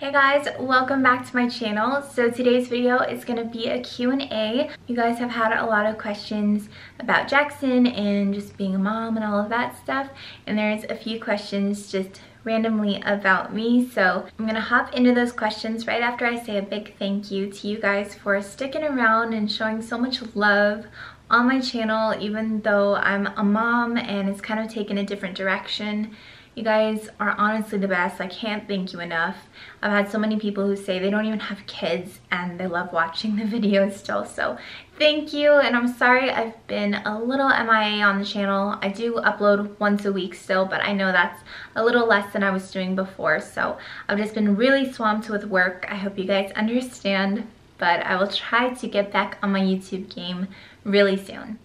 Hey guys, welcome back to my channel. So today's video is going to be a Q&A. You guys have had a lot of questions about Jackson and just being a mom and all of that stuff. And there's a few questions just randomly about me. So I'm going to hop into those questions right after I say a big thank you to you guys for sticking around and showing so much love on my channel even though I'm a mom and it's kind of taken a different direction. You guys are honestly the best. I can't thank you enough. I've had so many people who say they don't even have kids and they love watching the videos still. So thank you. And I'm sorry I've been a little MIA on the channel. I do upload once a week still, but I know that's a little less than I was doing before. So I've just been really swamped with work. I hope you guys understand, but I will try to get back on my YouTube game really soon.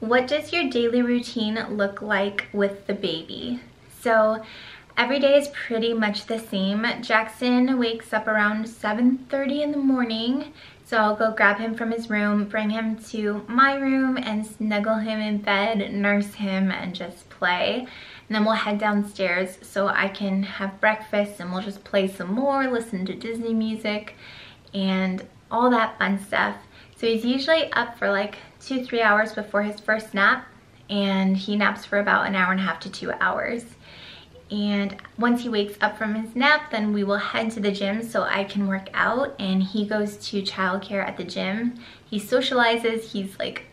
What does your daily routine look like with the baby? So every day is pretty much the same. Jackson wakes up around 7.30 in the morning. So I'll go grab him from his room, bring him to my room and snuggle him in bed, nurse him and just play. And then we'll head downstairs so I can have breakfast and we'll just play some more, listen to Disney music and all that fun stuff. So he's usually up for like two, three hours before his first nap and he naps for about an hour and a half to two hours and once he wakes up from his nap then we will head to the gym so I can work out and he goes to childcare at the gym. He socializes, he's like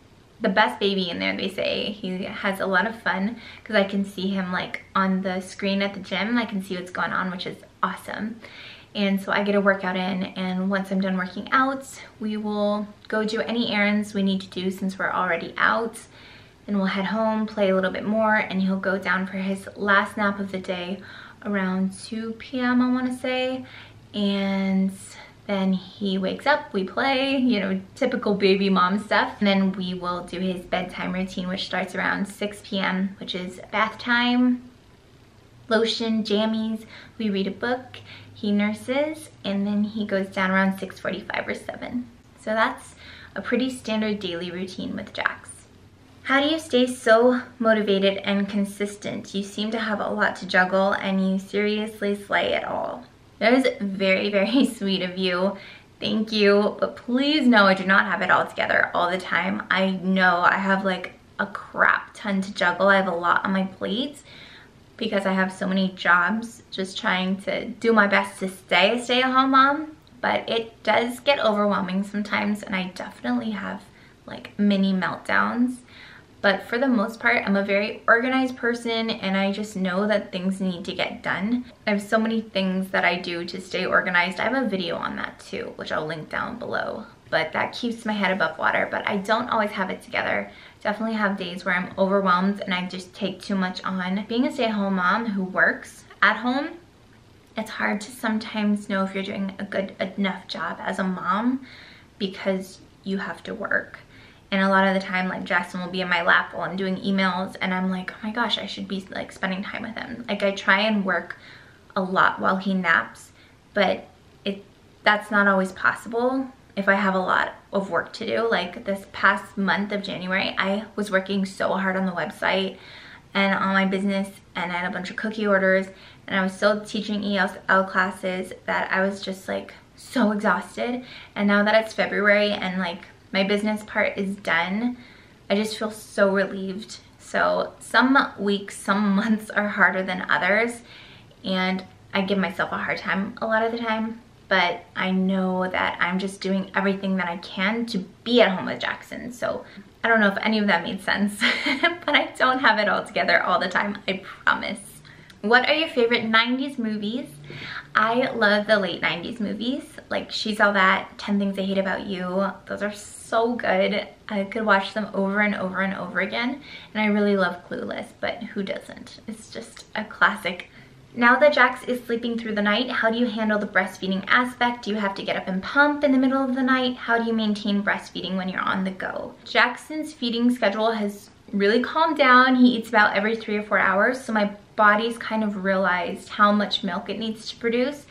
the best baby in there they say. He has a lot of fun because I can see him like on the screen at the gym. I can see what's going on which is awesome. And so I get a workout in and once I'm done working out we will go do any errands we need to do since we're already out then we'll head home, play a little bit more, and he'll go down for his last nap of the day around 2 p.m. I want to say. And then he wakes up, we play, you know, typical baby mom stuff. And then we will do his bedtime routine, which starts around 6 p.m., which is bath time, lotion, jammies. We read a book, he nurses, and then he goes down around 6.45 or 7. So that's a pretty standard daily routine with Jax. How do you stay so motivated and consistent? You seem to have a lot to juggle and you seriously slay it all. That is very, very sweet of you. Thank you, but please know I do not have it all together all the time. I know I have like a crap ton to juggle. I have a lot on my plate because I have so many jobs just trying to do my best to stay a stay-at-home mom. But it does get overwhelming sometimes and I definitely have like mini meltdowns but for the most part, I'm a very organized person and I just know that things need to get done. I have so many things that I do to stay organized. I have a video on that too, which I'll link down below. But that keeps my head above water, but I don't always have it together. Definitely have days where I'm overwhelmed and I just take too much on. Being a stay-at-home mom who works at home, it's hard to sometimes know if you're doing a good enough job as a mom because you have to work. And a lot of the time, like Jackson will be in my lap while I'm doing emails and I'm like, oh my gosh, I should be like spending time with him. Like I try and work a lot while he naps, but it that's not always possible if I have a lot of work to do. Like this past month of January, I was working so hard on the website and on my business and I had a bunch of cookie orders and I was still teaching ESL classes that I was just like so exhausted. And now that it's February and like my business part is done, I just feel so relieved. So some weeks, some months are harder than others and I give myself a hard time a lot of the time, but I know that I'm just doing everything that I can to be at home with Jackson. So I don't know if any of that made sense, but I don't have it all together all the time, I promise. What are your favorite 90s movies? I love the late 90s movies, like She's All That, 10 Things I Hate About You. Those are so good. I could watch them over and over and over again. And I really love Clueless, but who doesn't? It's just a classic. Now that Jax is sleeping through the night, how do you handle the breastfeeding aspect? Do you have to get up and pump in the middle of the night? How do you maintain breastfeeding when you're on the go? Jackson's feeding schedule has really calmed down. He eats about every three or four hours, so my body's kind of realized how much milk it needs to produce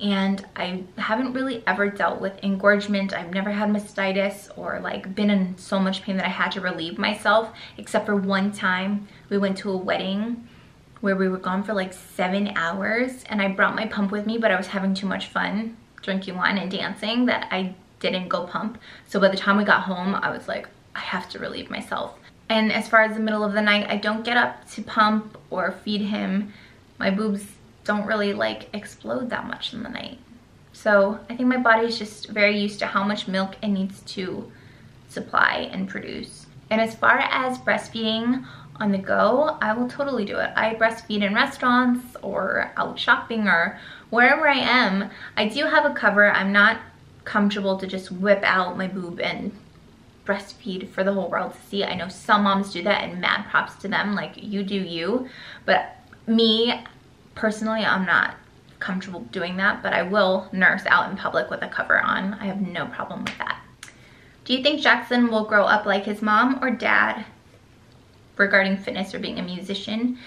and I haven't really ever dealt with engorgement. I've never had mastitis or like been in so much pain that I had to relieve myself except for one time we went to a wedding where we were gone for like seven hours and I brought my pump with me, but I was having too much fun drinking wine and dancing that I didn't go pump. So by the time we got home, I was like, I have to relieve myself. And as far as the middle of the night, I don't get up to pump or feed him. My boobs don't really like explode that much in the night. So I think my body is just very used to how much milk it needs to supply and produce. And as far as breastfeeding on the go, I will totally do it. I breastfeed in restaurants or out shopping or wherever I am. I do have a cover. I'm not comfortable to just whip out my boob and breastfeed for the whole world to see. I know some moms do that and mad props to them, like you do you. But me, personally, I'm not comfortable doing that, but I will nurse out in public with a cover on. I have no problem with that. Do you think Jackson will grow up like his mom or dad regarding fitness or being a musician?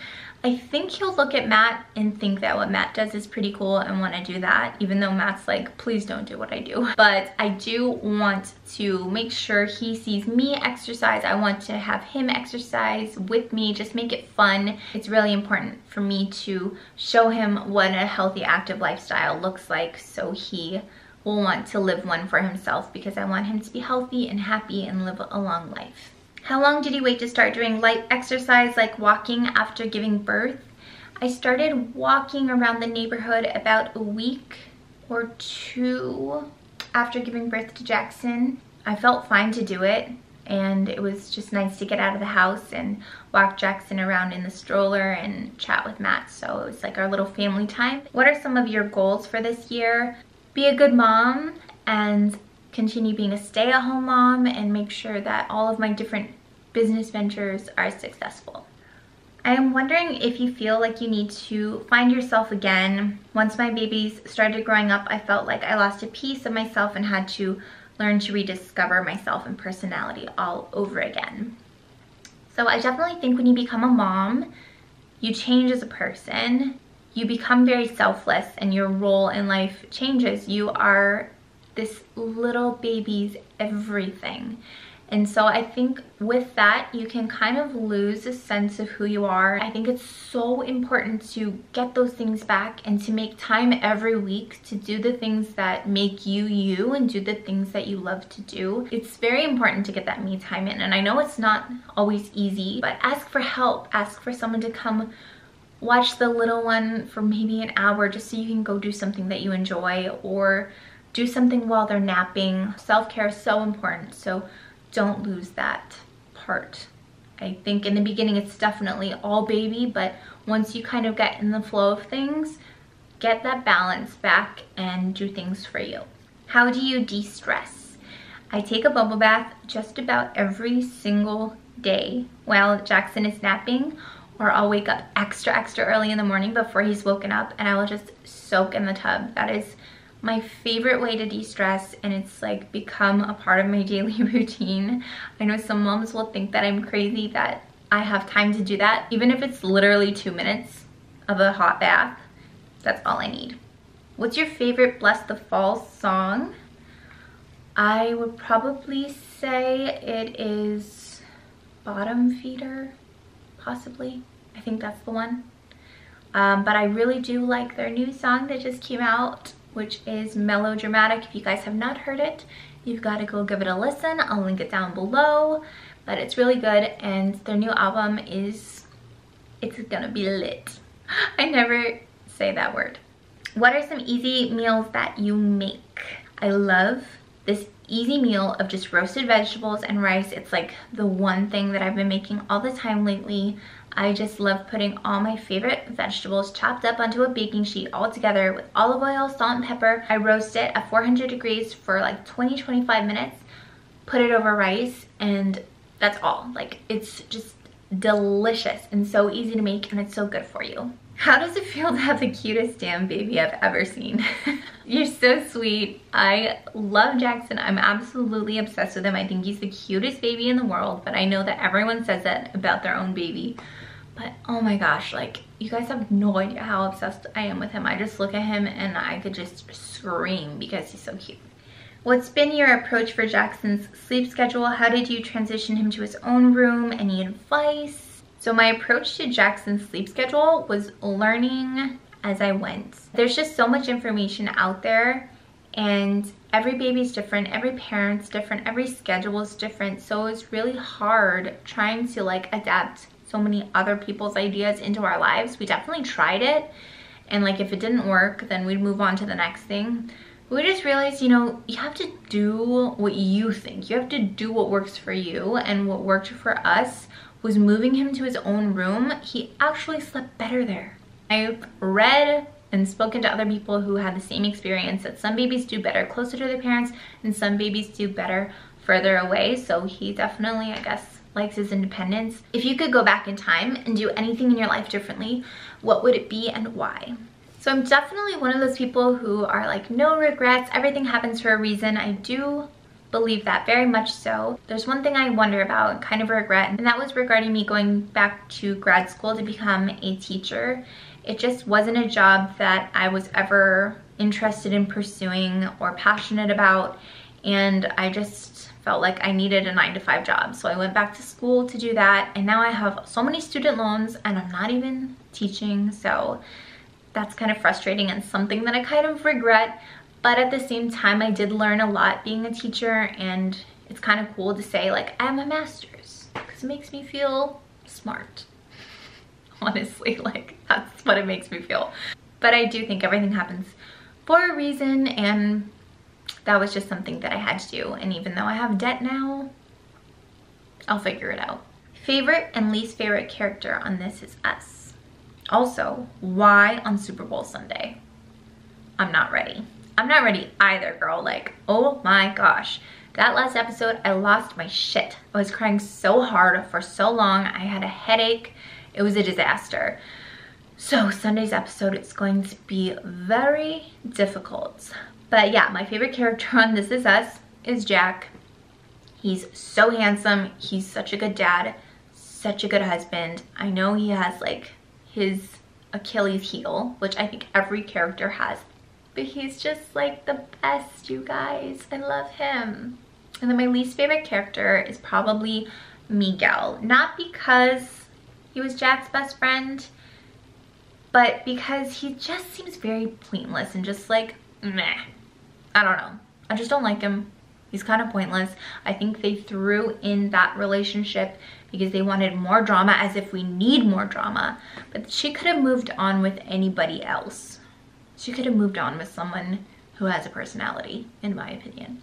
I think he'll look at Matt and think that what Matt does is pretty cool and want to do that, even though Matt's like, please don't do what I do. But I do want to make sure he sees me exercise. I want to have him exercise with me, just make it fun. It's really important for me to show him what a healthy, active lifestyle looks like so he will want to live one for himself because I want him to be healthy and happy and live a long life. How long did you wait to start doing light exercise like walking after giving birth? I started walking around the neighborhood about a week or two after giving birth to Jackson. I felt fine to do it and it was just nice to get out of the house and walk Jackson around in the stroller and chat with Matt. So it was like our little family time. What are some of your goals for this year? Be a good mom and continue being a stay-at-home mom and make sure that all of my different business ventures are successful. I am wondering if you feel like you need to find yourself again. Once my babies started growing up, I felt like I lost a piece of myself and had to learn to rediscover myself and personality all over again. So I definitely think when you become a mom, you change as a person. You become very selfless and your role in life changes. You are this little baby's everything. And so I think with that, you can kind of lose a sense of who you are. I think it's so important to get those things back and to make time every week to do the things that make you you and do the things that you love to do. It's very important to get that me time in. And I know it's not always easy, but ask for help. Ask for someone to come watch the little one for maybe an hour just so you can go do something that you enjoy or do something while they're napping. Self-care is so important, so don't lose that part. I think in the beginning it's definitely all baby, but once you kind of get in the flow of things, get that balance back and do things for you. How do you de-stress? I take a bubble bath just about every single day while Jackson is napping or I'll wake up extra, extra early in the morning before he's woken up and I will just soak in the tub. That is my favorite way to de-stress and it's like become a part of my daily routine. I know some moms will think that I'm crazy that I have time to do that. Even if it's literally two minutes of a hot bath, that's all I need. What's your favorite Blessthefall song? I would probably say it is Bottom Feeder, possibly. I think that's the one. Um, but I really do like their new song that just came out which is Melodramatic. If you guys have not heard it, you've got to go give it a listen. I'll link it down below, but it's really good and their new album is, it's gonna be lit. I never say that word. What are some easy meals that you make? I love this easy meal of just roasted vegetables and rice. It's like the one thing that I've been making all the time lately. I just love putting all my favorite vegetables chopped up onto a baking sheet all together with olive oil, salt, and pepper. I roast it at 400 degrees for like 20-25 minutes, put it over rice, and that's all. Like, it's just delicious and so easy to make, and it's so good for you. How does it feel to have the cutest damn baby I've ever seen? You're so sweet. I love Jackson. I'm absolutely obsessed with him. I think he's the cutest baby in the world, but I know that everyone says that about their own baby. But oh my gosh, like you guys have no idea how obsessed I am with him. I just look at him and I could just scream because he's so cute. What's been your approach for Jackson's sleep schedule? How did you transition him to his own room? Any advice? So my approach to Jackson's sleep schedule was learning as I went. There's just so much information out there and every baby's different, every parent's different, every schedule is different. So it's really hard trying to like adapt so many other people's ideas into our lives. We definitely tried it. And like if it didn't work, then we'd move on to the next thing. But we just realized, you know, you have to do what you think. You have to do what works for you. And what worked for us was moving him to his own room. He actually slept better there. I've read and spoken to other people who had the same experience that some babies do better closer to their parents and some babies do better further away. So he definitely, I guess, likes his independence. If you could go back in time and do anything in your life differently, what would it be and why? So I'm definitely one of those people who are like, no regrets, everything happens for a reason. I do believe that very much so. There's one thing I wonder about, and kind of regret, and that was regarding me going back to grad school to become a teacher. It just wasn't a job that I was ever interested in pursuing or passionate about and I just felt like I needed a nine to five job. So I went back to school to do that and now I have so many student loans and I'm not even teaching. So that's kind of frustrating and something that I kind of regret. But at the same time, I did learn a lot being a teacher and it's kind of cool to say like I have a master's because it makes me feel smart. Honestly, like that's what it makes me feel. But I do think everything happens for a reason and that was just something that I had to do. And even though I have debt now, I'll figure it out. Favorite and least favorite character on This Is Us. Also, why on Super Bowl Sunday? I'm not ready. I'm not ready either, girl. Like, oh my gosh. That last episode, I lost my shit. I was crying so hard for so long. I had a headache. It was a disaster. So Sunday's episode is going to be very difficult. But yeah, my favorite character on This Is Us is Jack. He's so handsome. He's such a good dad, such a good husband. I know he has like his Achilles heel, which I think every character has. But he's just like the best, you guys. I love him. And then my least favorite character is probably Miguel. Not because he was Jack's best friend, but because he just seems very pointless and just like meh. I don't know. I just don't like him. He's kind of pointless. I think they threw in that relationship because they wanted more drama as if we need more drama. But she could have moved on with anybody else. She could have moved on with someone who has a personality, in my opinion.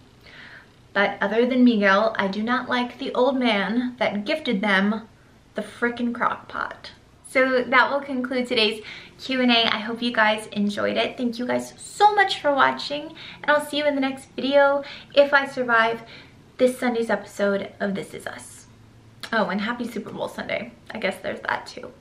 But other than Miguel, I do not like the old man that gifted them the frickin' crock pot. So that will conclude today's Q&A. I hope you guys enjoyed it. Thank you guys so much for watching and I'll see you in the next video if I survive this Sunday's episode of This Is Us. Oh, and happy Super Bowl Sunday. I guess there's that too.